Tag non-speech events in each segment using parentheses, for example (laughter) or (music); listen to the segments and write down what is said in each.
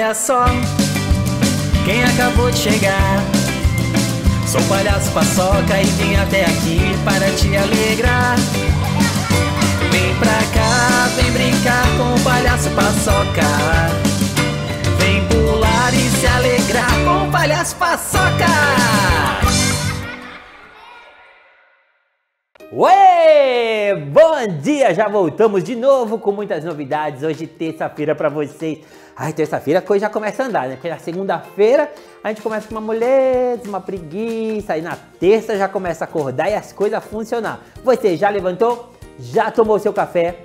Olha só quem acabou de chegar. Sou palhaço paçoca e vim até aqui para te alegrar. Vem pra cá, vem brincar com o palhaço paçoca. Vem pular e se alegrar com o palhaço paçoca. Ué! Bom dia! Já voltamos de novo com muitas novidades. Hoje, terça-feira, para vocês. Ai, terça-feira a coisa já começa a andar, né? Porque na segunda-feira a gente começa com uma moleza, uma preguiça. Aí na terça já começa a acordar e as coisas funcionar. Você já levantou? Já tomou seu café?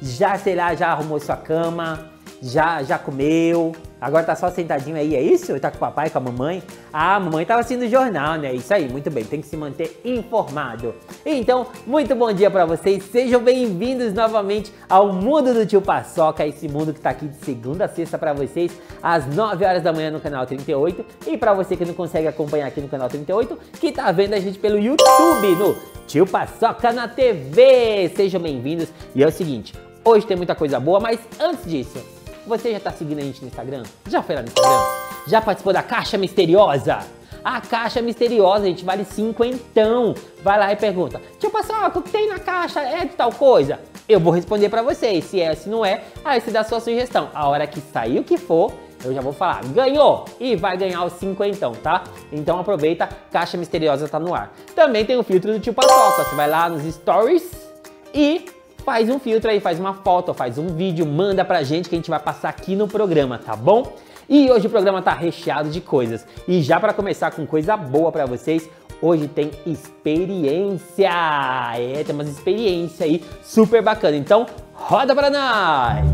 Já, sei lá, já arrumou sua cama? Já, já comeu? Agora tá só sentadinho aí, é isso? Tá com o papai, com a mamãe? Ah, a mamãe tava assistindo o jornal, né? Isso aí, muito bem, tem que se manter informado. Então, muito bom dia para vocês, sejam bem-vindos novamente ao mundo do tio Paçoca, esse mundo que tá aqui de segunda a sexta para vocês, às 9 horas da manhã no canal 38. E para você que não consegue acompanhar aqui no canal 38, que tá vendo a gente pelo YouTube, no Tio Paçoca na TV. Sejam bem-vindos. E é o seguinte, hoje tem muita coisa boa, mas antes disso, você já está seguindo a gente no Instagram? Já foi lá no Instagram? Já participou da Caixa Misteriosa? A Caixa Misteriosa, gente, vale cinquentão. Vai lá e pergunta, tio Paçoca, o que tem na caixa é de tal coisa? Eu vou responder para vocês, se é, se não é, aí você dá a sua sugestão. A hora que sair o que for, eu já vou falar, ganhou! E vai ganhar os cinquentão, tá? Então aproveita, Caixa Misteriosa tá no ar. Também tem o filtro do tio Paçoca, você vai lá nos stories e faz um filtro aí, faz uma foto, faz um vídeo, manda pra gente que a gente vai passar aqui no programa, tá bom? E hoje o programa tá recheado de coisas. E já para começar com coisa boa para vocês, hoje tem experiência. É, tem umas experiências aí super bacana. Então, roda para nós!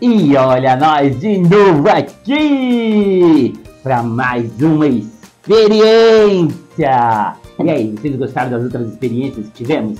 E olha nós de novo aqui para mais uma experiência. E aí, vocês gostaram das outras experiências que tivemos?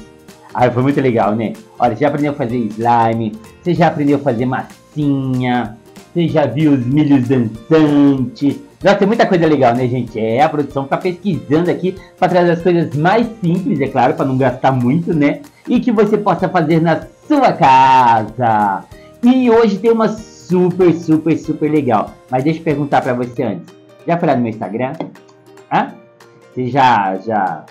Ah, foi muito legal, né? Olha, você já aprendeu a fazer slime, você já aprendeu a fazer massinha, você já viu os milhos dançantes. Nossa, tem muita coisa legal, né, gente? É, a produção tá pesquisando aqui para trazer as coisas mais simples, é claro, para não gastar muito, né? E que você possa fazer na sua casa. E hoje tem uma super, super, super legal. Mas deixa eu perguntar para você antes. Já foi lá no meu Instagram? Hã? Você já, já,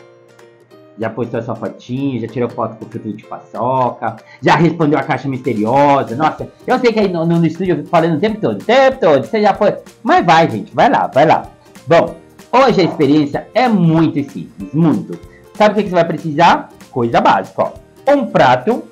já postou sua fotinha, já tirou foto com o filtro de paçoca, já respondeu a caixa misteriosa. Nossa, eu sei que aí no, no, estúdio eu fico falando o tempo todo, o tempo todo, você já foi. Mas vai, gente, vai lá, vai lá. Bom, hoje a experiência é muito simples, muito. Sabe o que, que você vai precisar? Coisa básica, ó. Um prato,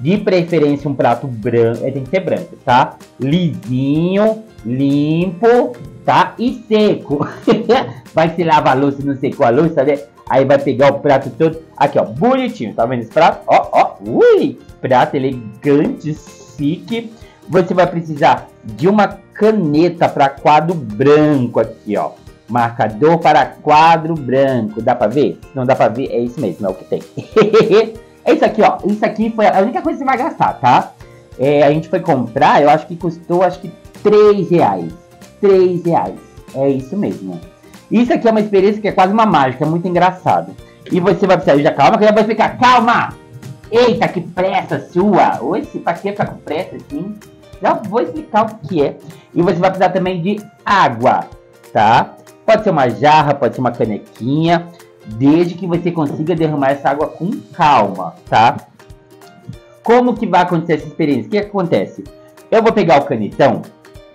de preferência um prato branco, é, tem que ser branco, tá? Lisinho, limpo, tá? E seco. (laughs) vai se lavar a louça, não secou a louça, né? Aí vai pegar o prato todo. Aqui, ó, bonitinho. Tá vendo esse prato? Ó, ó. Ui! Prato elegante, chique. Você vai precisar de uma caneta para quadro branco aqui, ó. Marcador para quadro branco. Dá para ver? Não dá para ver? É isso mesmo, é o que tem. (laughs) é isso aqui, ó. Isso aqui foi a única coisa que você vai gastar, tá? É, a gente foi comprar, eu acho que custou, acho que 3 reais. 3 reais. É isso mesmo. Isso aqui é uma experiência que é quase uma mágica, é muito engraçado. E você vai precisar, já calma que já vou explicar. Calma! Eita, que pressa sua! Oi, pra que ficar com pressa assim? Já vou explicar o que é. E você vai precisar também de água, tá? Pode ser uma jarra, pode ser uma canequinha, desde que você consiga derramar essa água com calma, tá? Como que vai acontecer essa experiência? O que acontece? Eu vou pegar o canetão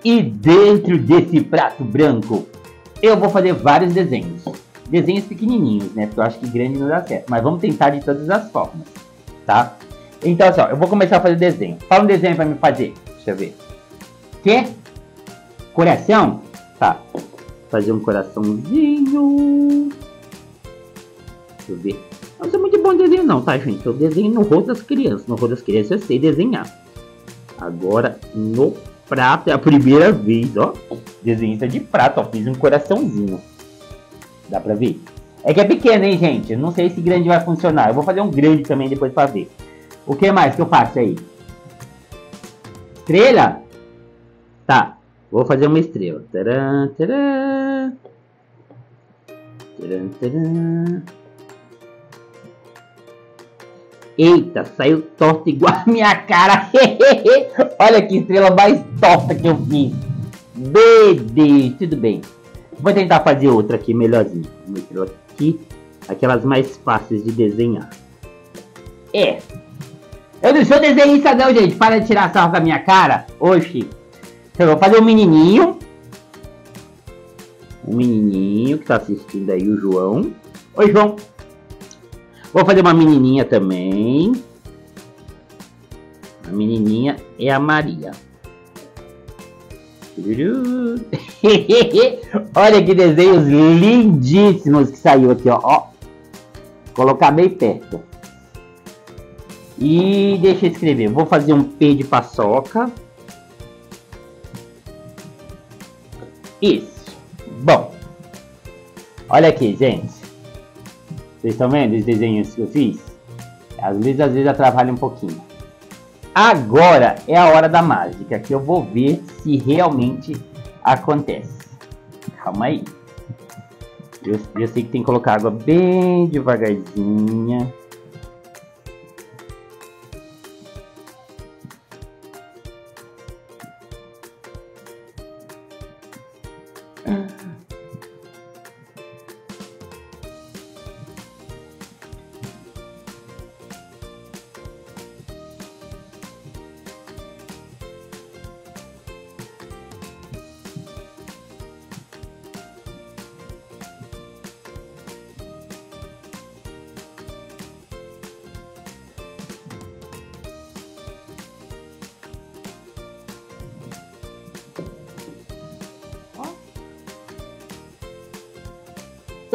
e dentro desse prato branco eu vou fazer vários desenhos. Desenhos pequenininhos, né? Porque eu acho que grande não dá certo. Mas vamos tentar de todas as formas, tá? Então, assim, ó, eu vou começar a fazer desenho. Fala um desenho pra me fazer. Deixa eu ver. Que? Coração? Tá. Fazer um coraçãozinho. Deixa eu ver. Não sou muito bom desenho não, tá, gente? Eu desenho no rosto das crianças. No rosto das crianças eu sei desenhar. Agora, no prato é a primeira vez, ó. Desenhista de prato, ó. Fiz um coraçãozinho. Dá pra ver? É que é pequeno, hein, gente? Não sei se grande vai funcionar. Eu vou fazer um grande também depois pra ver. O que mais que eu faço aí? Estrela? Tá. Vou fazer uma estrela. Tcharam, tcharam. Tcharam, tcharam. Eita, saiu torta igual a minha cara. (laughs) Olha que estrela mais torta que eu fiz. Bebê, tudo bem. Vou tentar fazer outra aqui melhorzinha. Uma estrela aqui, aquelas mais fáceis de desenhar. É. Eu não sou desenhista não, gente. Para de tirar sarro da minha cara. Oxi. Então, eu vou fazer um menininho. Um menininho que tá assistindo aí, o João. Oi, João. Vou fazer uma menininha também. A menininha é a Maria. (laughs) Olha que desenhos lindíssimos que saiu aqui, ó. ó. Colocar bem perto. E deixa eu escrever. Vou fazer um P de paçoca. Isso. Bom. Olha aqui, gente. Vocês estão vendo os desenhos que eu fiz? Às vezes, às vezes atrapalha um pouquinho. Agora é a hora da mágica, que eu vou ver se realmente acontece. Calma aí. Eu, eu sei que tem que colocar água bem devagarzinha.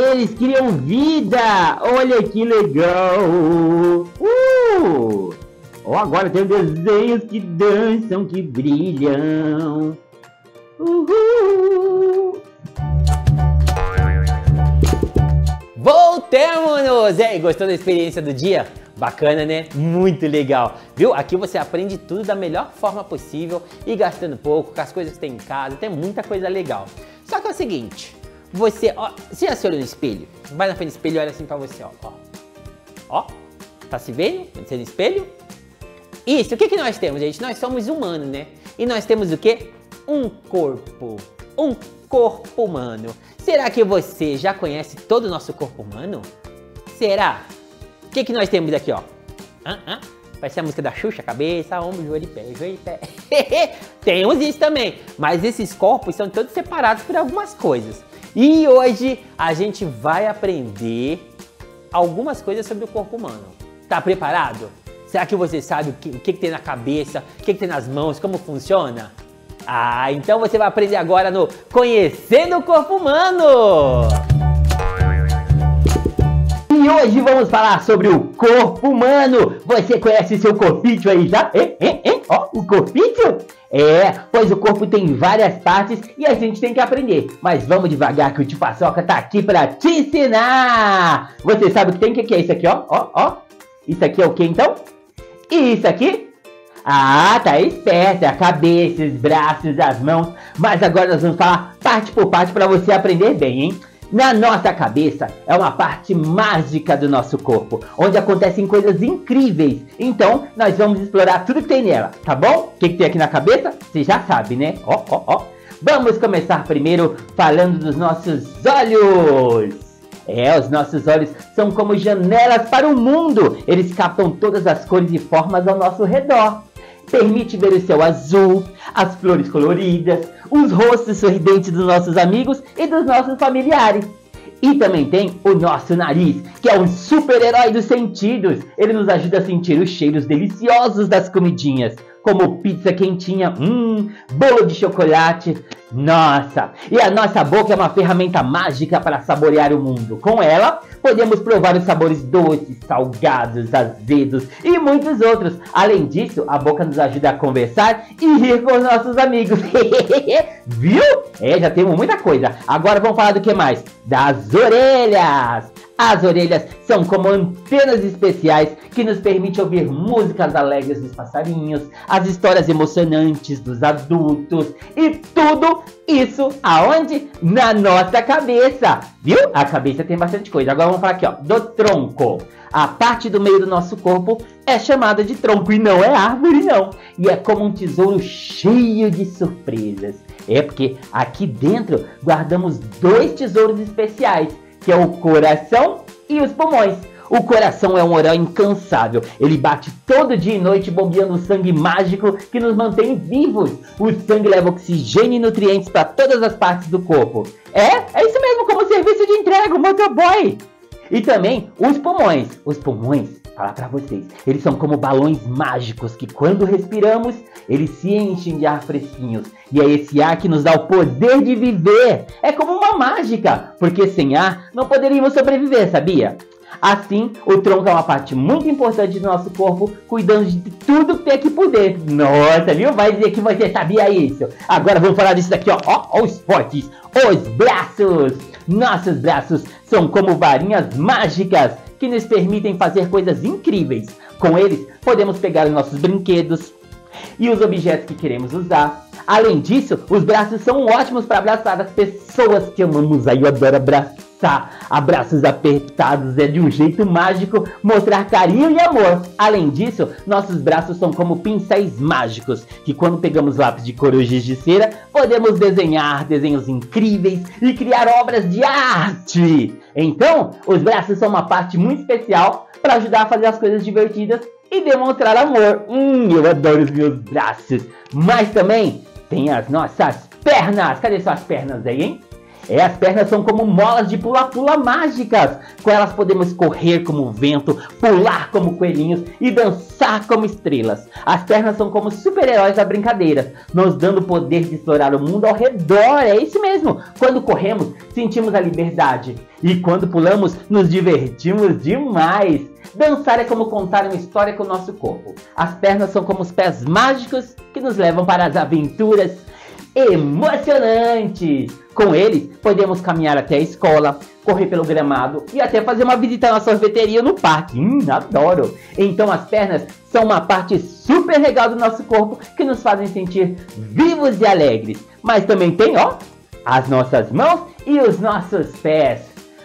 Eles criam vida! Olha que legal! Uh! Oh, agora tem desenhos que dançam, que brilham. Uhul! Voltemos! E aí, gostou da experiência do dia? Bacana, né? Muito legal. Viu? Aqui você aprende tudo da melhor forma possível e gastando pouco, com as coisas que tem em casa, tem muita coisa legal. Só que é o seguinte, você, ó, você já se olha no espelho? Vai na frente do espelho e olha assim pra você, ó. Ó, ó tá se vendo? Você no espelho? Isso, o que, que nós temos, gente? Nós somos humanos, né? E nós temos o quê? Um corpo. Um corpo humano. Será que você já conhece todo o nosso corpo humano? Será? O que, que nós temos aqui, ó? Hã? Hã? Parece a música da Xuxa, cabeça, ombro, joelho e pé, joelho e pé. (laughs) Temos isso também, mas esses corpos são todos separados por algumas coisas. E hoje a gente vai aprender algumas coisas sobre o corpo humano. Tá preparado? Será que você sabe o que, o que, tem na cabeça, o que, que tem nas mãos, como funciona? Ah, então você vai aprender agora no Conhecendo o Corpo Humano! E hoje vamos falar sobre o corpo humano. Você conhece seu corpício aí já? Hein, hein, hein? Ó, o corpício? É, pois o corpo tem várias partes e a gente tem que aprender. Mas vamos devagar que o Tio Paçoca tá aqui pra te ensinar. Você sabe o que tem? O que é isso aqui, ó? Ó, ó. Isso aqui é o que então? E isso aqui? Ah, tá esperto, é a cabeça, os braços, as mãos. Mas agora nós vamos falar parte por parte para você aprender bem, hein? Na nossa cabeça é uma parte mágica do nosso corpo, onde acontecem coisas incríveis. Então, nós vamos explorar tudo que tem nela, tá bom? O que, que tem aqui na cabeça? Você já sabe, né? Ó, ó, ó. Vamos começar primeiro falando dos nossos olhos. É, os nossos olhos são como janelas para o mundo. Eles captam todas as cores e formas ao nosso redor permite ver o céu azul, as flores coloridas, os rostos sorridentes dos nossos amigos e dos nossos familiares. E também tem o nosso nariz, que é um super-herói dos sentidos. Ele nos ajuda a sentir os cheiros deliciosos das comidinhas, como pizza quentinha, hum, bolo de chocolate. Nossa! E a nossa boca é uma ferramenta mágica para saborear o mundo. Com ela, podemos provar os sabores doces, salgados, azedos e muitos outros. Além disso, a boca nos ajuda a conversar e rir com os nossos amigos. (laughs) Viu? É, já temos muita coisa. Agora vamos falar do que mais? Das orelhas. As orelhas são como antenas especiais que nos permitem ouvir músicas alegres dos passarinhos, as histórias emocionantes dos adultos e tudo isso aonde? Na nossa cabeça. Viu? A cabeça tem bastante coisa. Agora vamos falar aqui, ó, do tronco. A parte do meio do nosso corpo é chamada de tronco e não é árvore não. E é como um tesouro cheio de surpresas. É porque aqui dentro guardamos dois tesouros especiais que é o coração e os pulmões. O coração é um oral incansável. Ele bate todo dia e noite bombeando o sangue mágico que nos mantém vivos. O sangue leva oxigênio e nutrientes para todas as partes do corpo. É, é isso mesmo, como serviço de entrega, motoboy. E também os pulmões. Os pulmões, falar para vocês, eles são como balões mágicos que quando respiramos, eles se enchem de ar fresquinhos e é esse ar que nos dá o poder de viver. É como uma mágica, porque sem ar não poderíamos sobreviver, sabia? Assim, o tronco é uma parte muito importante do nosso corpo, cuidando de tudo que tem aqui por dentro. Nossa, viu? Vai dizer que você sabia isso. Agora vamos falar disso daqui, ó. Ó, os fortes, os braços. Nossos braços são como varinhas mágicas que nos permitem fazer coisas incríveis. Com eles, podemos pegar os nossos brinquedos e os objetos que queremos usar Além disso, os braços são ótimos para abraçar as pessoas que amamos. Aí eu adoro abraçar. Abraços apertados é de um jeito mágico mostrar carinho e amor. Além disso, nossos braços são como pincéis mágicos, que quando pegamos lápis de cor ou giz de cera, podemos desenhar desenhos incríveis e criar obras de arte. Então, os braços são uma parte muito especial para ajudar a fazer as coisas divertidas e demonstrar amor. Hum, eu adoro os meus braços. Mas também tem as nossas pernas. Cadê suas pernas aí, hein? É, as pernas são como molas de pula-pula mágicas. Com elas podemos correr como vento, pular como coelhinhos e dançar como estrelas. As pernas são como super-heróis da brincadeira, nos dando o poder de explorar o mundo ao redor. É isso mesmo. Quando corremos, sentimos a liberdade. E quando pulamos, nos divertimos demais. Dançar é como contar uma história com o nosso corpo. As pernas são como os pés mágicos que nos levam para as aventuras emocionantes. Com eles, podemos caminhar até a escola, correr pelo gramado e até fazer uma visita na sorveteria no parque. Hum, adoro! Então as pernas são uma parte super legal do nosso corpo que nos fazem sentir vivos e alegres. Mas também tem, ó, as nossas mãos e os nossos pés.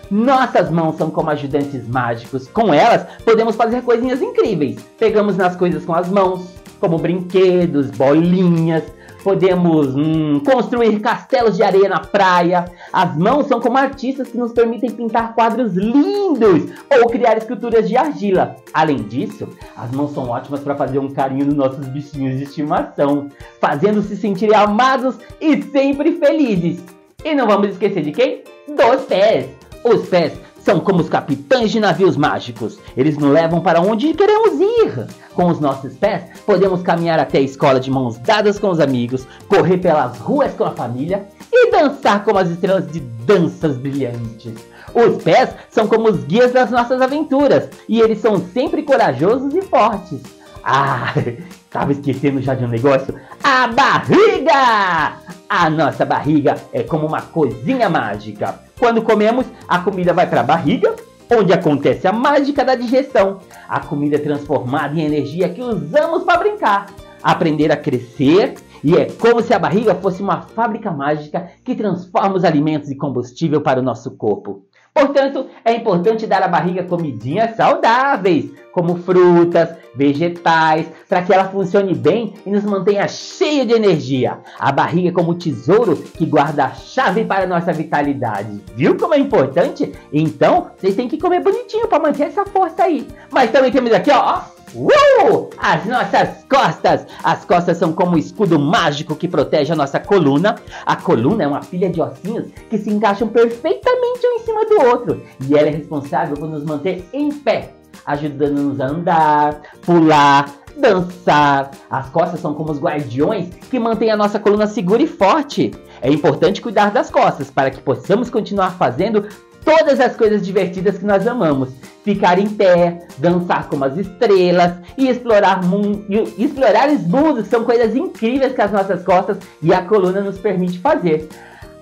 Nossas mãos são como ajudantes mágicos. Com elas, podemos fazer coisinhas incríveis. Pegamos nas coisas com as mãos, como brinquedos, bolinhas, podemos hum, construir castelos de areia na praia. As mãos são como artistas que nos permitem pintar quadros lindos ou criar esculturas de argila. Além disso, as mãos são ótimas para fazer um carinho nos nossos bichinhos de estimação, fazendo-se sentir amados e sempre felizes. E não vamos esquecer de quem? Dos pés. Os pés são como os capitães de navios mágicos. Eles nos levam para onde queremos ir. Com os nossos pés, podemos caminhar até a escola de mãos dadas com os amigos, correr pelas ruas com a família e dançar como as estrelas de danças brilhantes. Os pés são como os guias das nossas aventuras e eles são sempre corajosos e fortes. Ah, (laughs) estava esquecendo já de um negócio. A barriga! A nossa barriga é como uma cozinha mágica. Quando comemos, a comida vai para a barriga, onde acontece a mágica da digestão. A comida é transformada em energia que usamos para brincar, aprender a crescer. E é como se a barriga fosse uma fábrica mágica que transforma os alimentos em combustível para o nosso corpo. Portanto, é importante dar à barriga comidinhas saudáveis, como frutas, vegetais, para que ela funcione bem e nos mantenha cheia de energia. A barriga é como tesouro que guarda a chave para a nossa vitalidade. Viu como é importante? Então, vocês têm que comer bonitinho para manter essa força aí. Mas também temos aqui, ó, Uh! As nossas costas! As costas são como um escudo mágico que protege a nossa coluna. A coluna é uma pilha de ossinhos que se encaixam perfeitamente um em cima do outro. E ela é responsável por nos manter em pé, ajudando-nos a andar, pular, dançar. As costas são como os guardiões que mantêm a nossa coluna segura e forte. É importante cuidar das costas para que possamos continuar fazendo todas as coisas divertidas que nós amamos. Ficar em pé, dançar como as estrelas e explorar, e explorar os mundos são coisas incríveis que as nossas costas e a coluna nos permite fazer.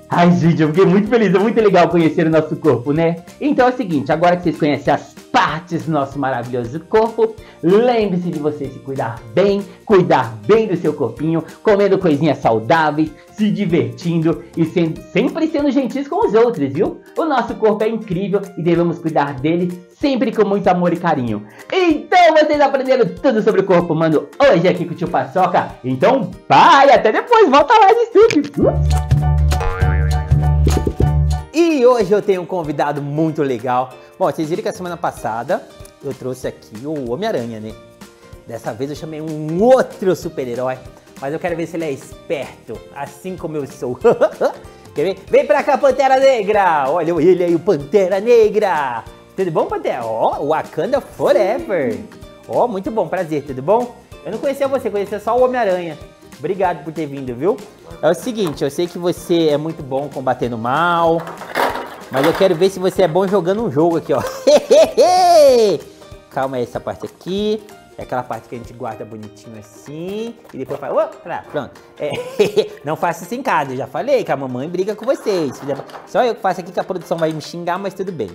Ai, gente, eu fiquei muito feliz, é muito legal conhecer o nosso corpo, né? Então é o seguinte, agora que vocês conhecem as partes do nosso maravilhoso corpo, lembre-se de você se cuidar bem, cuidar bem do seu corpinho, comendo coisinhas saudáveis, se divertindo e sendo, sempre sendo gentis com os outros, viu? O nosso corpo é incrível e devemos cuidar dele sempre com muito amor e carinho. Então vocês aprenderam tudo sobre o corpo humano hoje aqui com o tio Paçoca. Então, bye, até depois, volta lá de estúdio. E hoje eu tenho um convidado muito legal. Bom, vocês viram que a semana passada eu trouxe aqui o Homem-Aranha, né? Dessa vez eu chamei um outro super-herói, mas eu quero ver se ele é esperto, assim como eu sou. (laughs) Quer ver? Vem pra cá, Pantera Negra! Olha ele aí, o Pantera Negra! Tudo bom, Pantera? Ó, oh, Wakanda Forever! Ó, oh, muito bom, prazer, tudo bom? Eu não conhecia você, conhecia só o Homem-Aranha. Obrigado por ter vindo, viu? É o seguinte, eu sei que você é muito bom combatendo mal, mas eu quero ver se você é bom jogando um jogo aqui, ó. (laughs) Calma aí, essa parte aqui. É aquela parte que a gente guarda bonitinho assim. E depois faz. Opa, pronto. É, (laughs) não faça isso em casa, eu já falei que a mamãe briga com vocês. Só eu que faço aqui que a produção vai me xingar, mas tudo bem.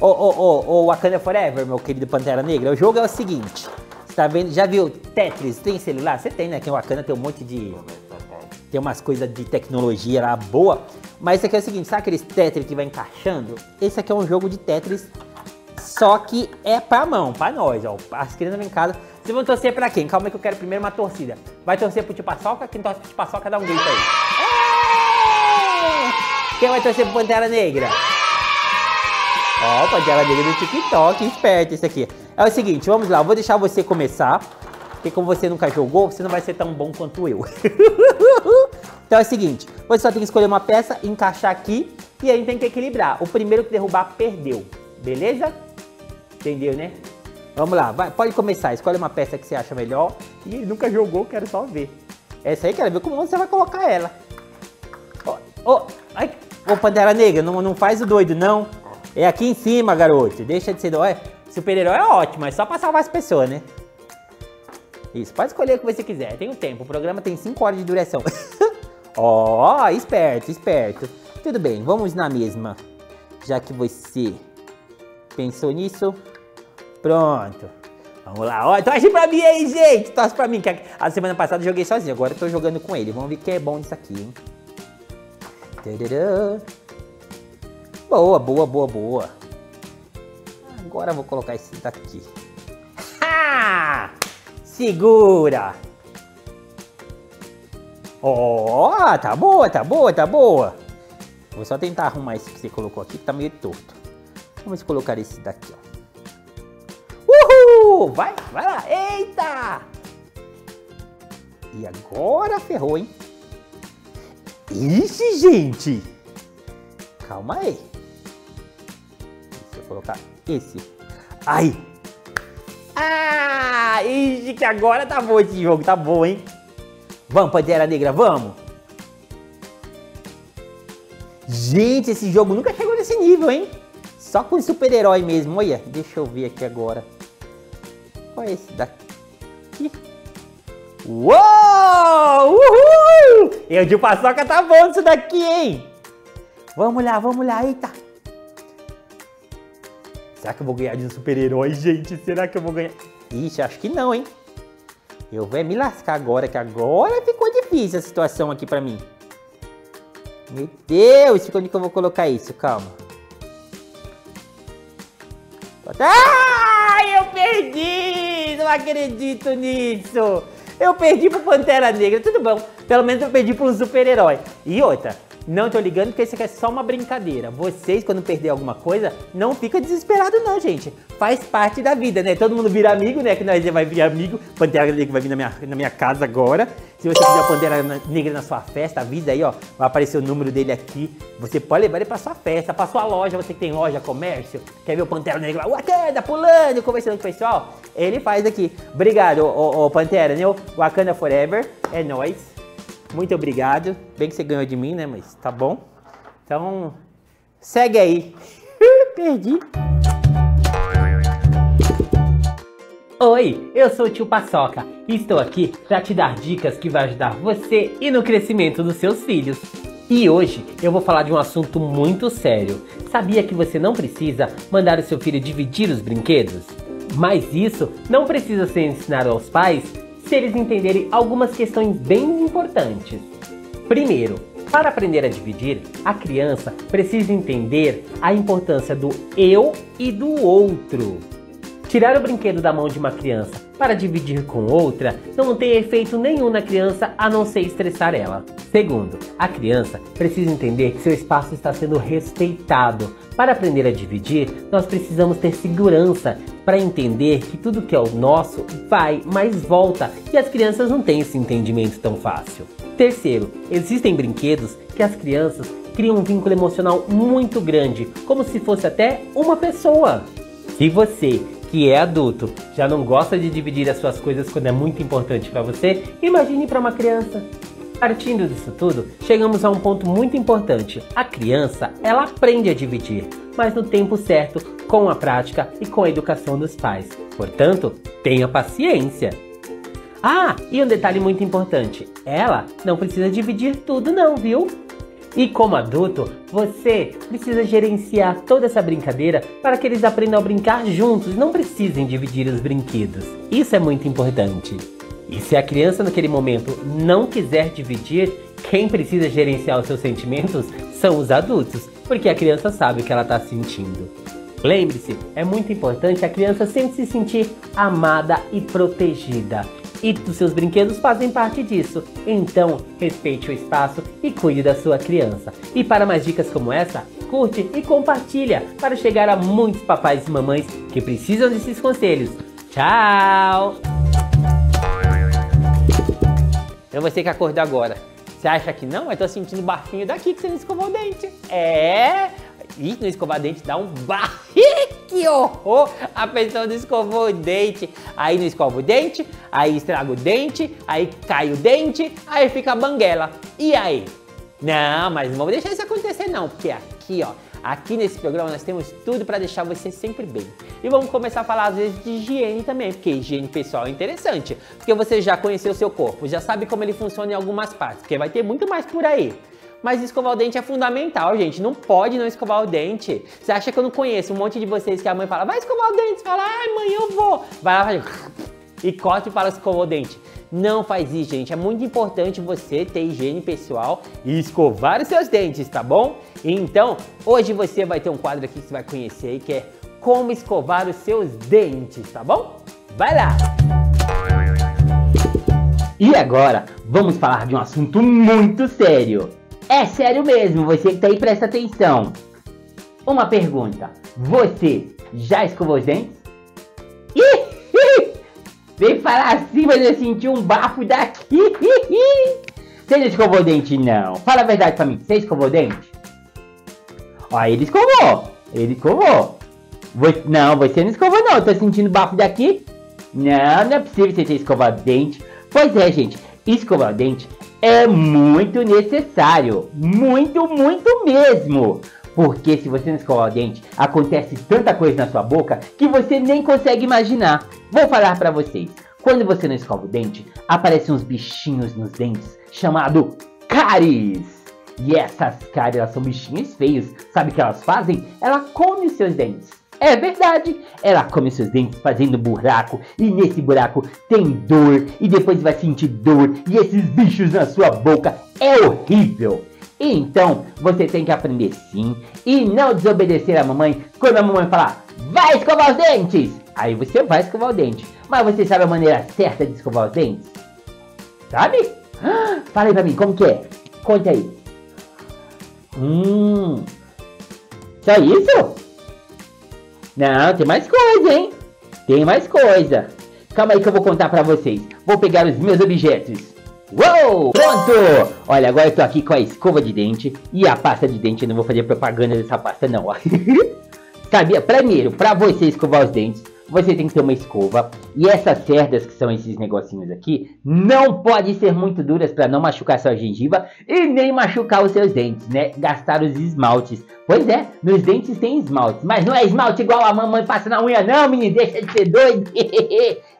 Ô, ô, ô, ô, Wakanda Forever, meu querido Pantera Negra, o jogo é o seguinte. Tá vendo? Já viu Tetris? Tem celular? Você tem, né? Que o Wakanda tem um monte de tem umas coisas de tecnologia lá boa. Mas esse aqui é o seguinte, sabe aqueles Tetris que vai encaixando? Esse aqui é um jogo de Tetris, só que é pra mão, pra nós, ó. As crianças vêm em casa. Vocês vão torcer pra quem? Calma aí que eu quero primeiro uma torcida. Vai torcer pro Tipaçoca? Quem torce pro Tipaçoca dá um grito aí. Quem vai torcer pro Pantera Negra? Ó, Pantera Negra do TikTok, esperto esse aqui. É o seguinte, vamos lá, eu vou deixar você começar. Porque como você nunca jogou, você não vai ser tão bom quanto eu. (laughs) então é o seguinte, você só tem que escolher uma peça, encaixar aqui e aí tem que equilibrar. O primeiro que derrubar, perdeu. Beleza? Entendeu, né? Vamos lá, vai, pode começar. Escolhe uma peça que você acha melhor. E nunca jogou, quero só ver. Essa aí, quero ver como você vai colocar ela. Ô, oh, oh, ai, ô Pantera Negra, não, não faz o doido, não. É aqui em cima, garoto. Deixa de ser... Olha, super-herói é ótimo, é só pra salvar as pessoas, né? Isso, pode escolher o que você quiser. Tem um tempo, o programa tem 5 horas de duração. (laughs) Ó, oh, esperto, esperto. Tudo bem, vamos na mesma. Já que você pensou nisso. Pronto. Vamos lá, ó, torce pra mim aí, gente. Torce pra mim, que a semana passada eu joguei sozinho, agora eu tô jogando com ele. Vamos ver quem é bom nisso aqui, hein. Boa, boa, boa, boa. Agora vou colocar esse daqui. Ha! Segura! Ó, oh, tá boa, tá boa, tá boa. Vou só tentar arrumar esse que você colocou aqui, que tá meio torto. Vamos colocar esse daqui, ó. Uhul! Vai, vai lá. Eita! E agora ferrou, hein? Ixi, gente! Calma aí. Deixa eu colocar esse. Ai! Ah, ixi, que agora tá bom esse jogo, tá bom, hein? Vamos, Pantera Negra, vamos! Gente, esse jogo nunca chegou nesse nível, hein? Só com super-herói mesmo, olha. Deixa eu ver aqui agora. Qual é esse daqui? Uou! Uhul! Eu de paçoca tá bom isso daqui, hein? Vamos lá, vamos lá, eita! Será que eu vou ganhar de um super-herói, gente? Será que eu vou ganhar? Ixi, acho que não, hein? Eu vou me lascar agora, que agora ficou difícil a situação aqui pra mim. Meu Deus, onde que eu vou colocar isso? Calma. Ai, eu perdi! Não acredito nisso! Eu perdi pro Pantera Negra, tudo bom. Pelo menos eu perdi pro super-herói. E outra, não tô ligando porque isso aqui é só uma brincadeira. Vocês, quando perder alguma coisa, não fica desesperado não, gente. Faz parte da vida, né? Todo mundo vira amigo, né? Que nós vai vir amigo. Pantera Negra vai vir na minha, na minha casa agora. Se você quiser Pantera Negra na sua festa, avisa aí, ó. Vai aparecer o número dele aqui. Você pode levar ele pra sua festa, pra sua loja. Você que tem loja, comércio. Quer ver o Pantera Negra lá? Wakanda, pulando, conversando com o pessoal? Ele faz aqui. Obrigado, ô, ô Pantera, né? Wakanda Forever. É nóis. Muito obrigado. Bem que você ganhou de mim, né? Mas tá bom. Então, segue aí. (laughs) Perdi. Oi, eu sou o tio Paçoca e estou aqui para te dar dicas que vai ajudar você e no crescimento dos seus filhos. E hoje eu vou falar de um assunto muito sério. Sabia que você não precisa mandar o seu filho dividir os brinquedos? Mas isso não precisa ser ensinado aos pais se eles entenderem algumas questões bem importantes. Primeiro, para aprender a dividir, a criança precisa entender a importância do eu e do outro. Tirar o brinquedo da mão de uma criança para dividir com outra não tem efeito nenhum na criança a não ser estressar ela. Segundo, a criança precisa entender que seu espaço está sendo respeitado. Para aprender a dividir, nós precisamos ter segurança para entender que tudo que é o nosso vai, mas volta, e as crianças não têm esse entendimento tão fácil. Terceiro, existem brinquedos que as crianças criam um vínculo emocional muito grande, como se fosse até uma pessoa. Se você que é adulto, já não gosta de dividir as suas coisas quando é muito importante para você, imagine para uma criança. Partindo disso tudo, chegamos a um ponto muito importante. A criança, ela aprende a dividir, mas no tempo certo, com a prática e com a educação dos pais. Portanto, tenha paciência. Ah, e um detalhe muito importante: ela não precisa dividir tudo, não, viu? E como adulto, você precisa gerenciar toda essa brincadeira para que eles aprendam a brincar juntos, não precisem dividir os brinquedos. Isso é muito importante. E se a criança naquele momento não quiser dividir, quem precisa gerenciar os seus sentimentos são os adultos, porque a criança sabe o que ela está sentindo. Lembre-se, é muito importante a criança sempre se sentir amada e protegida e os seus brinquedos fazem parte disso. Então, respeite o espaço e cuide da sua criança. E para mais dicas como essa, curte e compartilha para chegar a muitos papais e mamães que precisam desses conselhos. Tchau! Eu você que acordou agora. Você acha que não? Eu tô sentindo bafinho daqui que você não escovou o dente. É! Ih, não escovar dente dá um barriga! Que horror! A pessoa não escovou o dente. Aí não escova o dente, aí estraga o dente, aí cai o dente, aí fica a banguela. E aí? Não, mas não vamos deixar isso acontecer não, porque aqui, ó, aqui nesse programa nós temos tudo para deixar você sempre bem. E vamos começar a falar às vezes de higiene também, porque higiene pessoal é interessante, porque você já conheceu o seu corpo, já sabe como ele funciona em algumas partes, porque vai ter muito mais por aí. Mas escovar o dente é fundamental, gente. Não pode não escovar o dente. Você acha que eu não conheço um monte de vocês que a mãe fala, vai escovar o dente? Você fala, ai mãe, eu vou. Vai lá, faz (laughs) e corta e fala o dente. Não faz isso, gente. É muito importante você ter higiene pessoal e escovar os seus dentes, tá bom? Então, hoje você vai ter um quadro aqui que você vai conhecer que é como escovar os seus dentes, tá bom? Vai lá! E agora, vamos falar de um assunto muito sério. É sério mesmo, você que tá aí presta atenção. Uma pergunta: você já escovou os dentes? Ih, vem falar assim, mas eu senti um bafo daqui. Você não escovou o dente, não? Fala a verdade pra mim, você escovou o dente? Ó, ele escovou, ele escovou. Você, não, você não escovou não, eu tô sentindo bafo daqui. Não, não é possível você ter escovado dente. Pois é, gente, escovar dente é muito necessário. Muito, muito mesmo. Porque se você não escovar o dente, acontece tanta coisa na sua boca que você nem consegue imaginar. Vou falar para vocês. Quando você não escova o dente, aparecem uns bichinhos nos dentes chamado cáries. E essas cáries elas são bichinhos feios. Sabe o que elas fazem? Ela come os seus dentes. É verdade. Ela come seus dentes fazendo buraco e nesse buraco tem dor e depois vai sentir dor e esses bichos na sua boca é horrível. Então você tem que aprender sim e não desobedecer a mamãe quando a mamãe falar vai escovar os dentes. Aí você vai escovar o dente. Mas você sabe a maneira certa de escovar os dentes? Sabe? (gasps) fala aí pra mim, como que é? Conte aí. Hum. Só isso? Não, tem mais coisa, hein? Tem mais coisa. Calma aí que eu vou contar pra vocês. Vou pegar os meus objetos. Uou! Pronto! Olha, agora eu tô aqui com a escova de dente e a pasta de dente. Eu não vou fazer propaganda dessa pasta não. (laughs) Sabia? Primeiro, pra você escovar os dentes, você tem que ter uma escova. E essas cerdas, que são esses negocinhos aqui, não podem ser muito duras para não machucar sua gengiva e nem machucar os seus dentes, né? Gastar os esmaltes. Pois é, nos dentes tem esmalte, mas não é esmalte igual a mamãe passa na unha não, menino, deixa de ser doido. (laughs)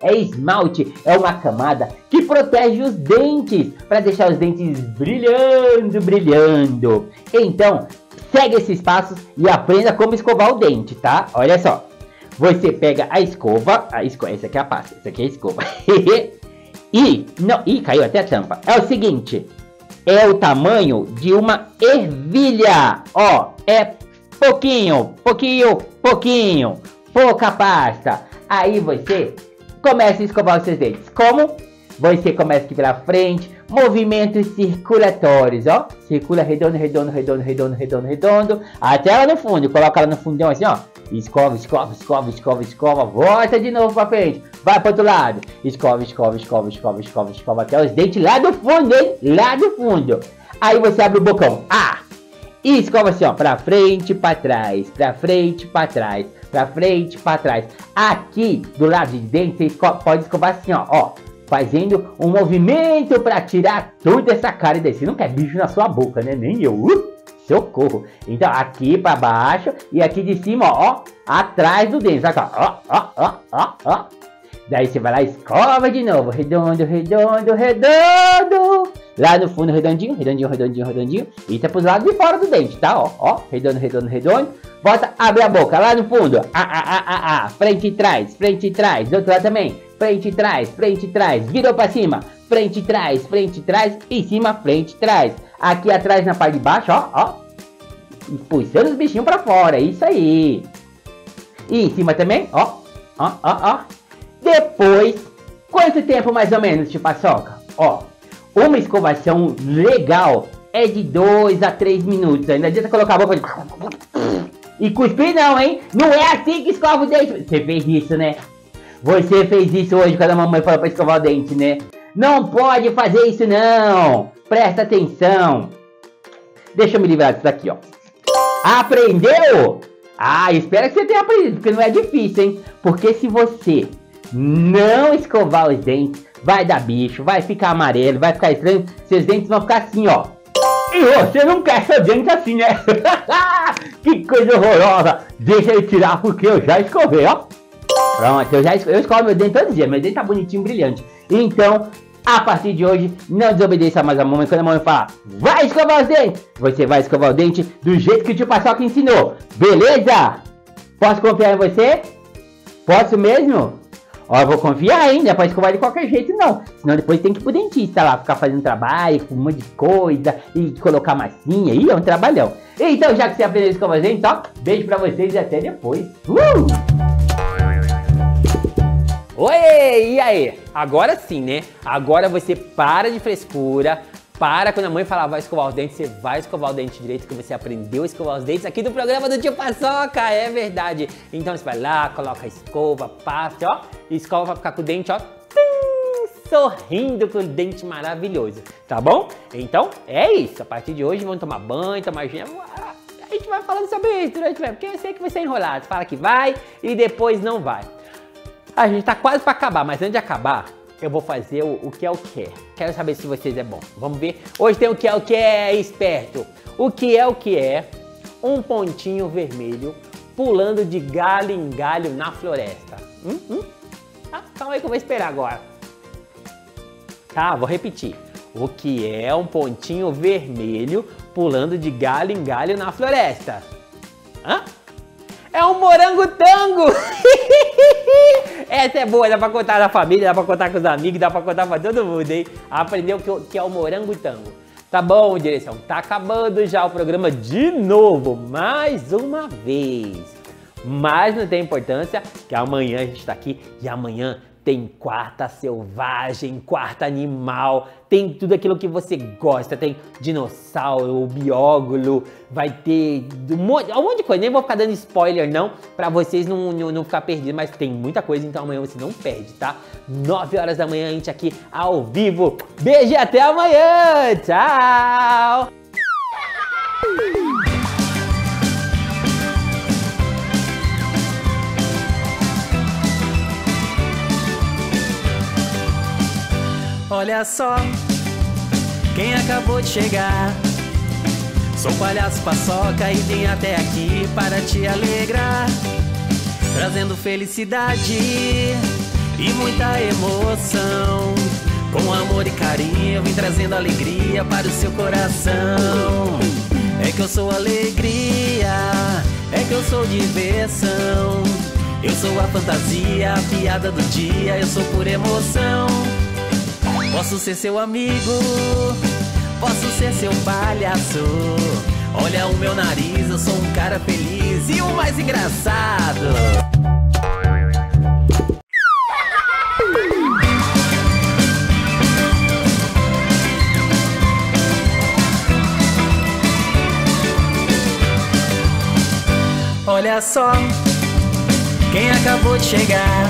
é esmalte, é uma camada que protege os dentes, para deixar os dentes brilhando, brilhando. Então, segue esses passos e aprenda como escovar o dente, tá? Olha só. Você pega a escova, a escova, essa aqui é a pasta, essa aqui é a escova. (laughs) e, não, e caiu até a tampa. É o seguinte, é o tamanho de uma ervilha. Ó, é pouquinho, pouquinho, pouquinho, pouca pasta. Aí você começa a escovar os seus dentes. Como? Você começa aqui pela frente, movimentos circulatórios, ó. Circula redondo, redondo, redondo, redondo, redondo, redondo, até lá no fundo. Coloca ela no fundão assim, ó. Escova, escova, escova, escova, escova. Volta de novo pra frente. Vai pro outro lado. Escova, escova, escova, escova, escova, escova. Até os dentes lá do fundo, hein? Lá do fundo. Aí você abre o bocão. Ah! E escova assim, ó. Pra frente, pra trás. Pra frente, pra trás. Pra frente, pra trás. Aqui, do lado de dentro, você pode escovar assim, ó. Ó fazendo um movimento para tirar toda essa cara desse. Não quer bicho na sua boca, né? Nem eu. Uh! Socorro. Então, aqui para baixo e aqui de cima, ó, ó atrás do dente. Sabe? Ó, ó, ó, ó, ó. Daí você vai lá, escova de novo. Redondo, redondo, redondo. Lá no fundo, redondinho, redondinho, redondinho, redondinho. E tá pros lados de fora do dente, tá? Ó, ó, redondo, redondo, redondo. Volta, abre a boca, lá no fundo. Ah, ah, ah, ah, ah. Frente e trás, frente e trás. Do outro lado também. Frente e trás, frente e trás. Virou pra cima. Frente e trás, frente e trás. Em cima, frente e trás. Aqui atrás na parte de baixo, ó, ó. Puxando os bichinhos pra fora, isso aí. E em cima também, ó, ó, ó, ó. Depois, quanto tempo mais ou menos de paçoca? Ó, uma escovação legal é de 2 a 3 minutos. Ainda adianta colocar a boca de... E cuspir não, hein? Não é assim que escova o dente. Você fez isso, né? Você fez isso hoje quando a mamãe falou pra escovar o dente, né? Não pode fazer isso não! Presta atenção! Deixa eu me livrar disso aqui, ó. Aprendeu? Ah, espero que você tenha aprendido, porque não é difícil, hein? Porque se você não escovar os dentes, vai dar bicho, vai ficar amarelo, vai ficar estranho, seus dentes vão ficar assim, ó. E você não quer seu dente assim, né? (laughs) que coisa horrorosa! Deixa eu tirar porque eu já escovei, ó. Pronto, eu já eu escovo meu dente todo dia, meu dente tá bonitinho, brilhante. Então, a partir de hoje, não desobedeça mais a mamãe. Quando a mamãe falar, vai escovar os dentes, você vai escovar o dente do jeito que o tio Paçoca ensinou. Beleza? Posso confiar em você? Posso mesmo? Ó, eu vou confiar ainda, pode escovar de qualquer jeito, não. Senão depois tem que ir pro dentista lá, ficar fazendo trabalho, com um monte de coisa, e colocar massinha, aí é um trabalhão. Então, já que você aprendeu a escovar os dentes, ó, beijo pra vocês e até depois. Uh! Oi, e aí? Agora sim, né? Agora você para de frescura, para quando a mãe falar vai escovar os dentes, você vai escovar o dente direito, que você aprendeu a escovar os dentes aqui do programa do Tio Paçoca, é verdade. Então você vai lá, coloca a escova, passa, ó, escova pra ficar com o dente, ó, sorrindo com o dente maravilhoso, tá bom? Então é isso, a partir de hoje vamos tomar banho, tomar gema, a gente vai falando sobre isso durante o porque eu sei que vai ser enrolado, fala que vai e depois não vai. A gente tá quase para acabar, mas antes de acabar, eu vou fazer o, o que é o que é. Quero saber se vocês é bom. Vamos ver? Hoje tem o que é o que é esperto. O que é o que é um pontinho vermelho pulando de galho em galho na floresta. Hum, hum? Ah, calma aí que eu vou esperar agora. Tá, vou repetir. O que é um pontinho vermelho pulando de galho em galho na floresta? Hã? É um morango tango! (laughs) Essa é boa, dá pra contar na família, dá pra contar com os amigos, dá pra contar pra todo mundo, hein? Aprendeu que, que é o morango tango. Tá bom, direção, tá acabando já o programa de novo, mais uma vez. Mas não tem importância que amanhã a gente tá aqui e amanhã tem quarta selvagem, quarta animal, tem tudo aquilo que você gosta, tem dinossauro, biógolo, vai ter um monte, um monte de coisa, nem vou ficar dando spoiler não, pra vocês não, não, não ficar perdidos, mas tem muita coisa, então amanhã você não perde, tá? 9 horas da manhã a gente aqui ao vivo, beijo e até amanhã, tchau! Olha só quem acabou de chegar. Sou palhaço paçoca e vim até aqui para te alegrar. Trazendo felicidade e muita emoção. Com amor e carinho eu vim trazendo alegria para o seu coração. É que eu sou alegria, é que eu sou diversão. Eu sou a fantasia, a piada do dia, eu sou por emoção. Posso ser seu amigo, posso ser seu palhaço. Olha o meu nariz, eu sou um cara feliz e o mais engraçado. Olha só quem acabou de chegar.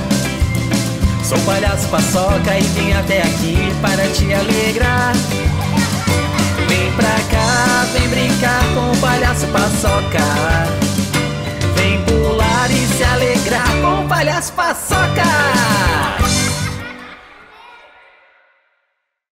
Sou palhaço paçoca e vim até aqui para te alegrar. Vem pra cá, vem brincar com o palhaço paçoca. Vem pular e se alegrar com o palhaço paçoca.